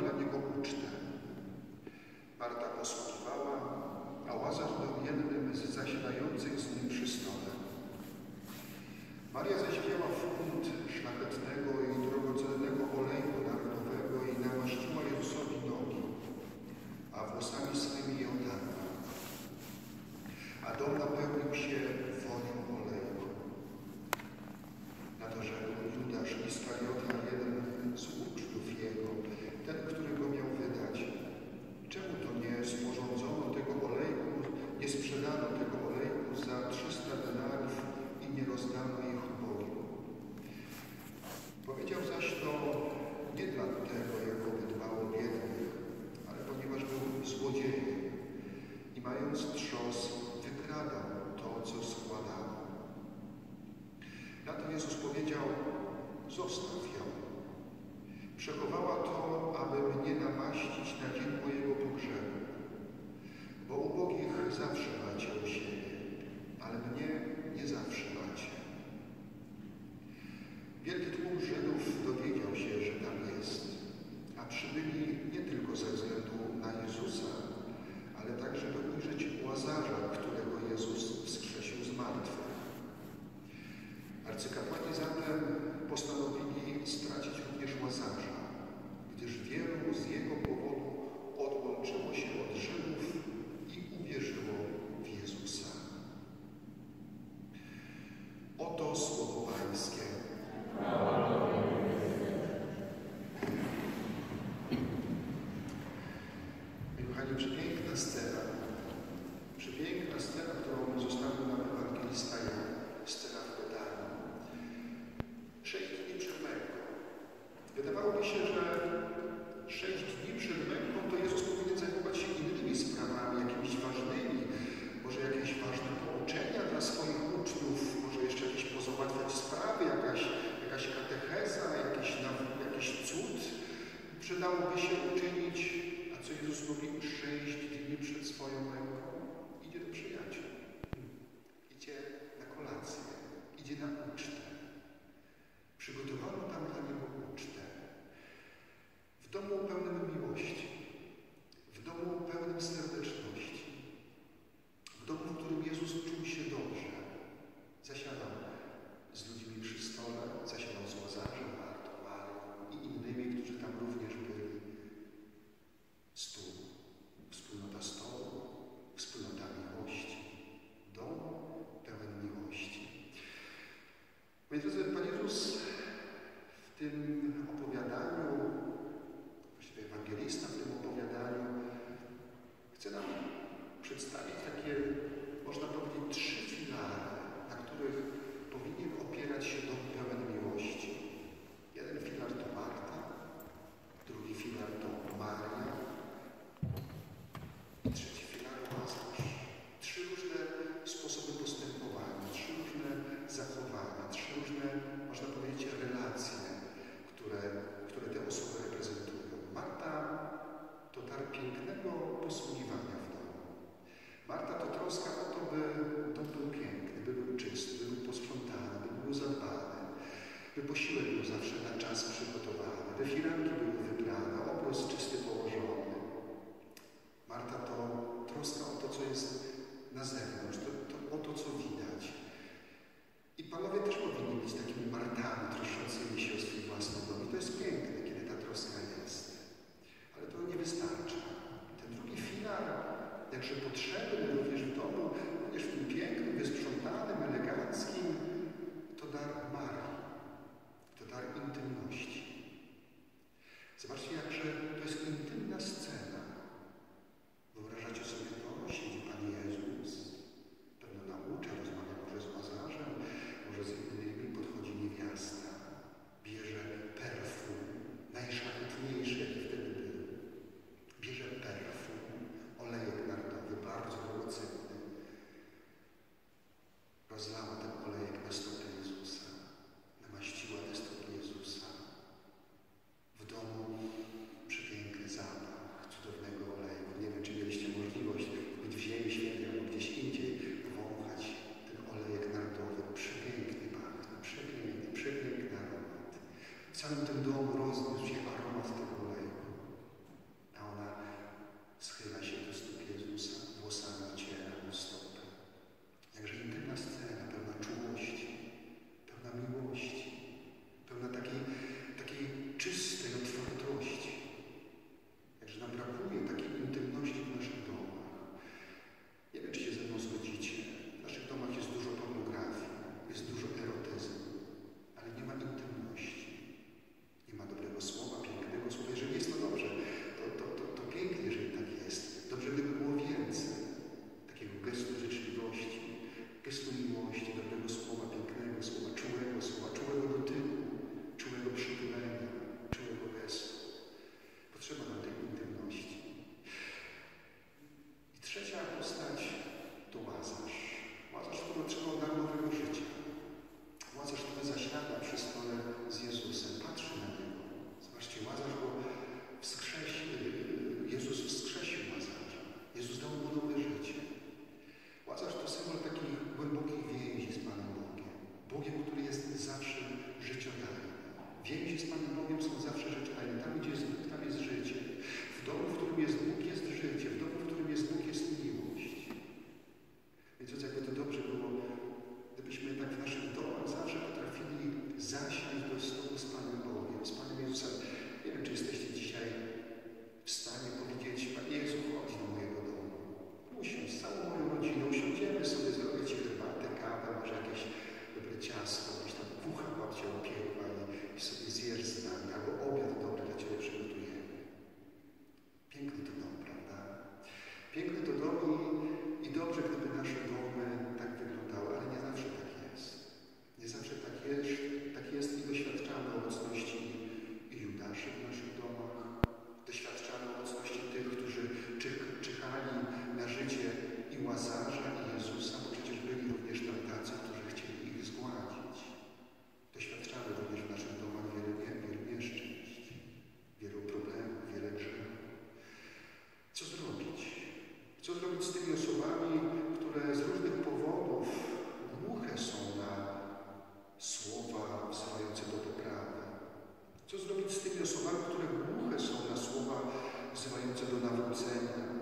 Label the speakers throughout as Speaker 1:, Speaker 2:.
Speaker 1: dla niego ucztę. Marta posługiwała, a Łazarz był jednym z zasiadających z nim przy stole. Maria zaś wzięła funt szlachetnego i potrzebny również w domu, również w tym pięknym, wysprzątanym, eleganckim, to dar Marii, to dar intymności. Zobaczcie, jakże Piękny to posłan, które głuche są na słowa wzywające do nawrócenia.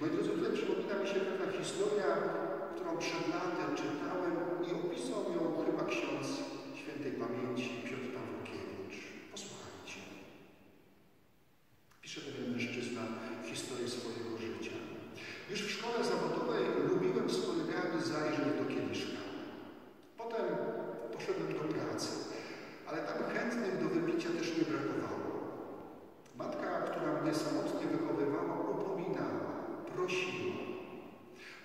Speaker 1: Moi drodzy, tutaj przypomina mi się pewna historia, którą przed laty czytałem i opisał ją chyba ksiądz świętej pamięci Piotr Pawłkiewicz. Posłuchajcie. Pisze pewien mężczyzna historię swojego życia. Już w szkole zawodowej lubiłem z kolegami zajrzeć do kieliszka. Potem poszedłem do pracy, ale tam chętnych do wypicia też nie brakowało. Matka, która mnie samotnie wychowała,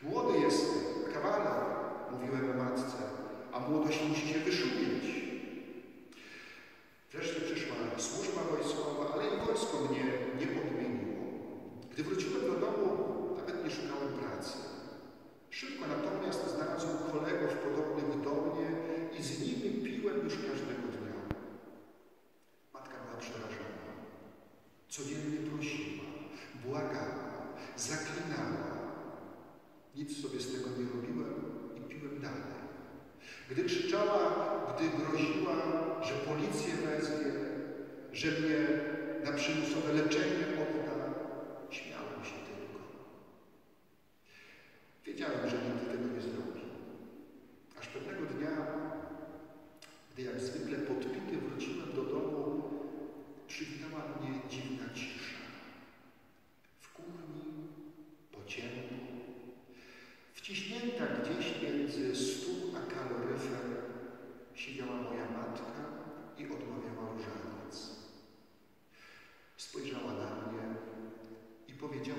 Speaker 1: Młody jestem, kawaler, mówiłem matce, a młodość musi się wyszumieć. Gdy krzyczała, gdy groziła, że policję wezwie, że mnie na przymusowe leczenie dove già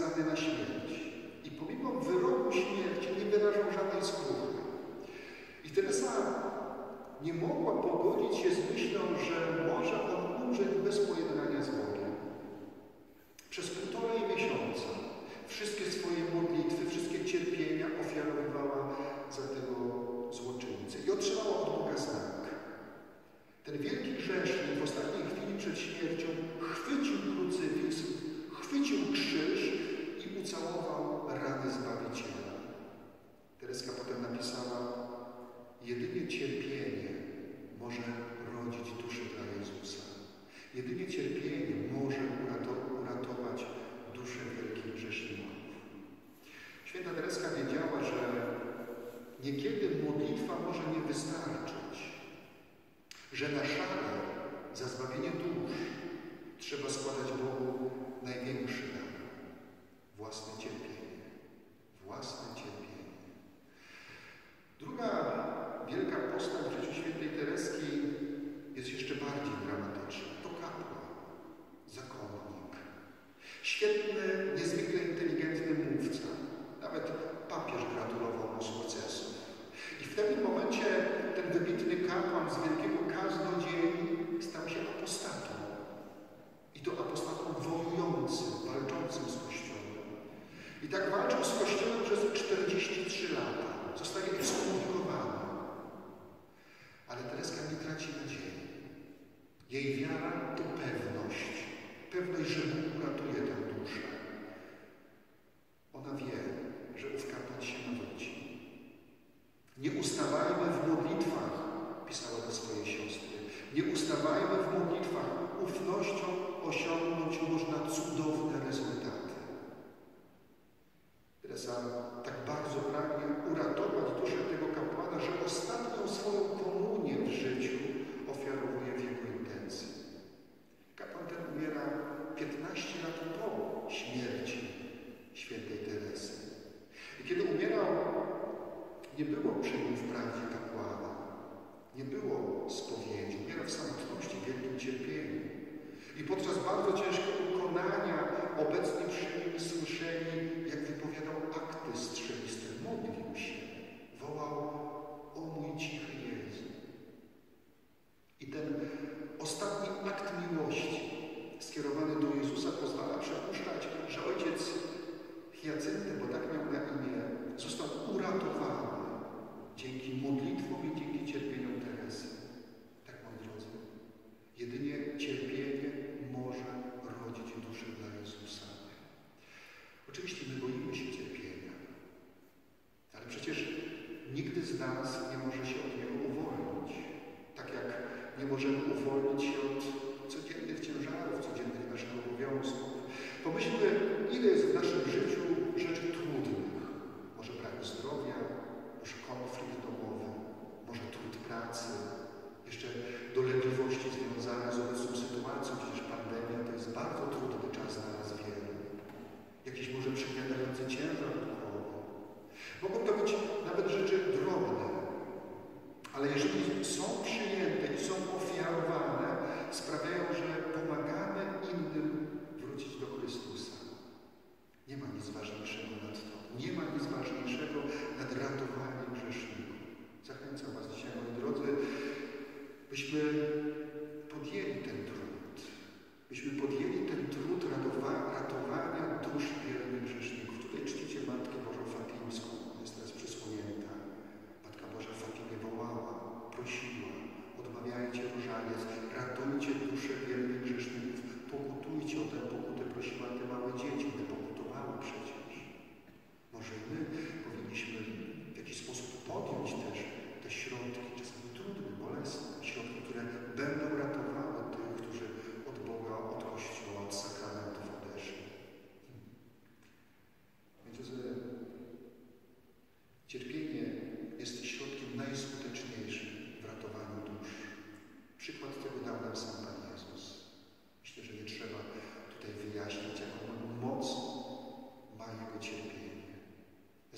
Speaker 1: skazany na śmierć. I pomimo wyroku śmierci nie wyrażał żadnej skruchy. I Teresa nie mogła pogodzić się z myślą, że może on umrzeć bez pojednania z Bogiem. Przez półtorej miesiąca wszystkie swoje modlitwy, wszystkie cierpienia ofiarowywała za tego złoczyńcę i otrzymała od Boga znak. Ten wielki grzesznik w ostatniej chwili przed śmiercią chwycił krucyfiks, chwycił krzyż i całował rany Zbawiciela. Tereska potem napisała, jedynie cierpienie może rodzić duszę dla Jezusa. Jedynie cierpienie może uratować duszę wielkich grzeszników. Święta Tereska wiedziała, że niekiedy modlitwa może nie wystarczyć, że na szale za zbawienie dusz trzeba składać Bogu największy dar własne cierpienie. Własne cierpienie. Druga wielka postać w życiu świętej Tereski jest jeszcze bardziej dramatyczna. To kapłan, zakonnik. Świetny, niezwykle inteligentny mówca. Nawet papież gratulował mu sukcesu. I w tym momencie ten wybitny kapłan z wielkiego tak walczył z Kościołem przez 43 lata. Zostaje ekskomunikowany. Ale Tereska nie traci nadziei. Jej wiara to pewność. Pewność, że Bóg uratuje tę duszę. Cristo.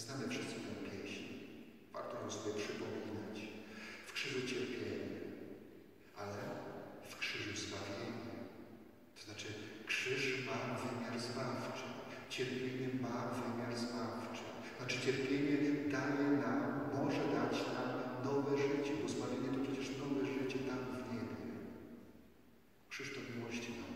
Speaker 1: Znamy wszyscy tę pieśń. Warto ją sobie przypominać. W krzyżu cierpienie, ale w krzyżu zbawienie. To znaczy krzyż ma wymiar zbawczy. Cierpienie ma wymiar zbawczy. Znaczy cierpienie daje nam, może dać nam nowe życie, bo zbawienie to przecież nowe życie tam w niebie. Krzyż to miłości nam.